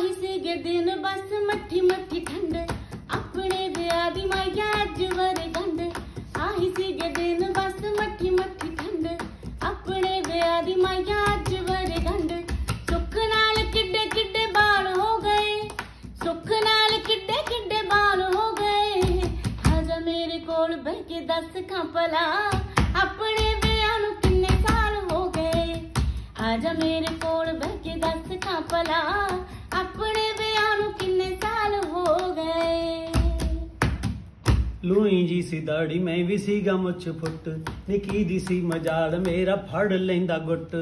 ਆਹੀ ਸੀਗੇ ਦਿਨ ਬਸ ਮੱਠੀ ਮੱਠੀ ਠੰਡ। ਆਪਣੇ ਵਿਆਹ ਦੀ ਮਾਇਆ ਅੱਜ ਵਰੇ ਗੰਢ ਆਹੀ ਸੀਗੇ ਦਿਨ ਬਸ ਮੱਠੀ ਮੱਠੀ ਠੰਡ। ਆਪਣੇ ਵਿਆਹ ਦੀ ਮਾਇਆ ਅੱਜ ਵਰੇ ਗੰਢ ਸੁੱਖ ਨਾਲ ਕਿੱਡੇ ਕਿੱਡੇ ਬਾਲ ਹੋ ਗਏ। ਸੁੱਖ ਨਾਲ ਕਿੱਡੇ ਕਿੱਡੇ ਬਾਲ ਹੋ ਗਏ। ਆਜਾ ਮੇਰੇ ਕੋਲ ਬਹਿ ਕੇ ਦੱਸ ਖਾਂ ਭਲਾ। ਆਪਣੇ ਵਿਆਹ ਨੂੰ ਕਿੰਨੇ ਸਾਲ ਹੋ ਗਏ। ਆਜਾ ਮੇਰੇ ਕੋਲ ਬਹਿ ਕੇ ਦੱਸ ਖਾਂ ਭਲਾ। ਲੂਈ ਜੀ ਸੀ ਦਾੜੀ, ਮੈਂ ਵੀ ਸੀਗਾ ਮੁੱਛ ਫੁੱਟ। ਨਿੱਕੀ ਦੀ ਸੀ ਮਜਾਲ ਮੇਰਾ ਫੜ ਲੈਂਦਾ ਗੁੱਟ।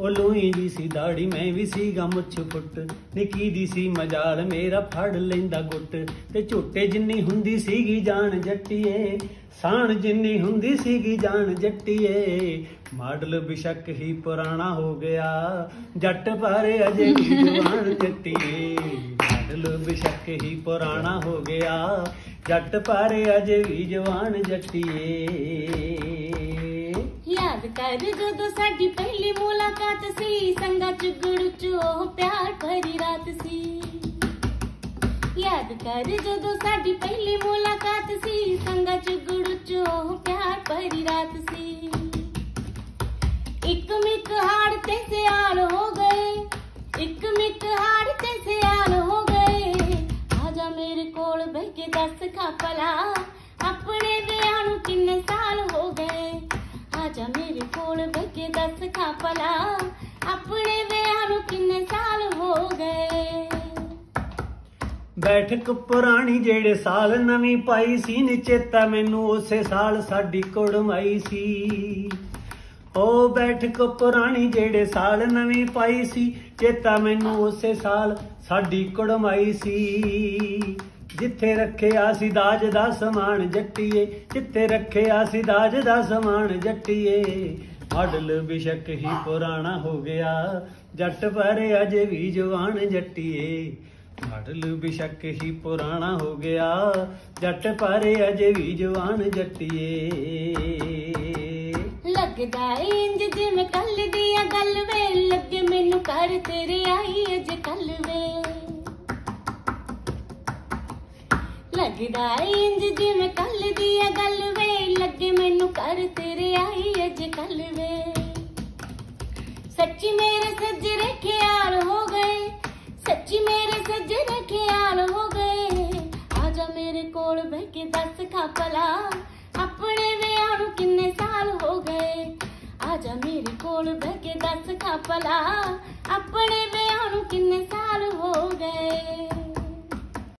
ਉਹ ਲੂਈ ਜੀ ਸੀ ਦਾੜੀ, ਮੈਂ ਵੀ ਸੀਗਾ ਮੁੱਛ ਫੁੱਟ। ਨਿੱਕੀ ਦੀ ਸੀ ਮਜਾਲ ਮੇਰਾ ਫੜ ਲੈਂਦਾ ਗੁੱਟ। ਤੇ ਝੋਟੇ ਜਿੰਨੀ ਹੁੰਦੀ ਸੀਗੀ ਜਾਨ ਜੱਟੀਏ, ਸਾਣ ਜਿੰਨੀ ਹੁੰਦੀ ਸੀਗੀ ਜਾਨ ਜੱਟੀਏ। ਮਾਡਲ ਬਿਸ਼ੱਕ ਹੀ ਪੁਰਾਣਾ ਹੋ ਗਿਆ, ਜੱਟ ਪਰ ਅਜੇ ਵੀ ਜਵਾਨ ਜੱਟੀਏ। ਮਾਡਲ ਬਿਸ਼ੱਕ ਹੀ ਪੁਰਾਣਾ ਹੋ ਗਿਆ। ਜੱਟ ਪਰ ਅਜੇ ਵੀ ਜਵਾਨ ਜੱਟੀਏ। ਯਾਦ ਕਰ ਜਦੋਂ ਸਾਡੀ ਪਹਿਲੀ ਮੁਲਾਕਾਤ ਸੀ ਸੰਗਾ ਚ ਉਹ ਪਿਆਰ ਭਰੀ ਰਾਤ ਸੀ। ਯਾਦ ਕਰ ਜਦੋਂ ਸਾਡੀ ਪਹਿਲੀ ਮੁਲਾਕਾਤ ਸੀ ਸੰਗਾ ਚੁਗੜੂ ਚ ਉਹ ਪਿਆਰ ਭਰੀ ਰਾਤ ਸੀ। ਇੱਕ ਮਿੱਕ ਹਾੜ ਤੇ ਸਿਆਲ ਹੋ ਗਏ ਦੱਸ ਭਲਾ ਆਪਣੇ ਵਿਆਹ ਨੂੰ ਕਿੰਨੇ ਸਾਲ ਹੋ ਗਏ? ਆਜਾ ਮੇਰੇ ਕੋਲ ਬਹਿ ਦੱਸ ਖਾ ਭਲਾ ਆਪਣੇ ਵਿਆਹ ਨੂੰ ਕਿੰਨੇ ਸਾਲ ਹੋ ਗਏ? ਬੈਠਕ ਪੁਰਾਣੀ ਜਿਹੜੇ ਸਾਲ ਨਵੀਂ ਪਾਈ ਸੀ ਨੀ ਚੇਤਾ ਮੈਨੂੰ ਉਸੇ ਸਾਲ ਸਾਡੀ ਕੁੜਮਾਈ ਸੀ। ਉਹ ਬੈਠਕ ਪੁਰਾਣੀ ਜਿਹੜੇ ਸਾਲ ਨਵੀਂ ਪਾਈ ਸੀ, ਚੇਤਾ ਮੈਨੂੰ ਉਸੇ ਸਾਲ ਸਾਡੀ ਕੁੜਮਾਈ ਸੀ। ਜਿੱਥੇ ਰੱਖਿਆ ਸੀ ਦਾਜ ਦਾ ਸਮਾਨ ਜੱਟੀਏ, ਜਿੱਥੇ ਰੱਖਿਆ ਸੀ ਦਾਜ ਦਾ ਸਮਾਨ ਜੱਟੀਏ। ਮਾਡਲ ਬਿਸ਼ੱਕ ਹੀ ਪੁਰਾਣਾ ਹੋ ਗਿਆ, ਜੱਟ ਪਰ ਅਜੇ ਵੀ ਜਵਾਨ ਜੱਟੀਏ। ਮਾਡਲ ਬਿਸ਼ੱਕ ਹੀ ਪੁਰਾਣਾ ਹੋ ਗਿਆ, ਜੱਟ ਪਰ ਅਜੇ ਵੀ ਜਵਾਨ ਜੱਟੀਏ। ਲੱਗਦਾ ਏ ਇੰਜ ਜਿਵੇਂ ਕੱਲ ਦੀ ਗੱਲ ਵੇ, ਲੱਗੇ ਮੈਨੂੰ ਕਰ ਤੇਰੇ ਆਈ ਅਜ ਕੱਲ ਵੇ। ਲੱਗਦਾ ਏ ਇੰਜ ਜਿਵੇਂ ਕੱਲ ਦੀ ਆ ਗੱਲ ਵੇ। ਲੱਗੇ ਮੈਨੂੰ ਕਰ ਤੇਰੇ ਆਈ ਅਜ ਕੱਲ ਵੇ। ਸੱਚੀ ਮੇਰੇ ਸੱਜਰੇ ਖਿਆਲ ਹੋ ਗਏ। ਸੱਚੀ ਮੇਰੇ ਸੱਜਰੇ ਖਿਆਲ ਹੋ ਗਏ। ਆਜਾ ਮੇਰੇ ਕੋਲ ਬਹਿ ਕੇ ਦੱਸ ਖਾ ਪਲਾ ਆਪਣੇ ਵਿਆਹ ਨੂੰ ਕਿੰਨੇ ਸਾਲ ਹੋ ਗਏ। ਆਜਾ ਮੇਰੇ ਕੋਲ ਬਹਿ ਕੇ ਦੱਸ ਖਾ ਭਲਾ। ਆਪਣੇ